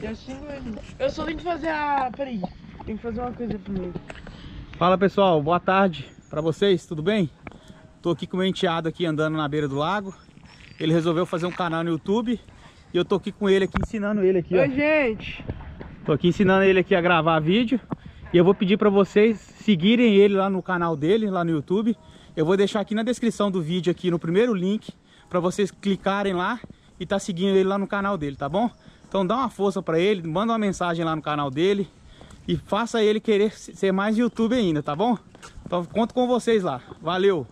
Eu sigo ele. Eu só tenho que fazer a. Peraí. Tem que fazer uma coisa primeiro. Fala pessoal, boa tarde pra vocês, tudo bem? Tô aqui com o meu enteado aqui andando na beira do lago. Ele resolveu fazer um canal no YouTube. E eu tô aqui com ele aqui, ensinando ele aqui, ó. Oi, gente. Tô aqui ensinando ele aqui a gravar vídeo. E eu vou pedir pra vocês seguirem ele lá no canal dele, lá no YouTube. Eu vou deixar aqui na descrição do vídeo, aqui no primeiro link, pra vocês clicarem lá e tá seguindo ele lá no canal dele, tá bom? Então dá uma força pra ele, manda uma mensagem lá no canal dele e faça ele querer ser mais YouTube ainda, tá bom? Então conto com vocês lá. Valeu!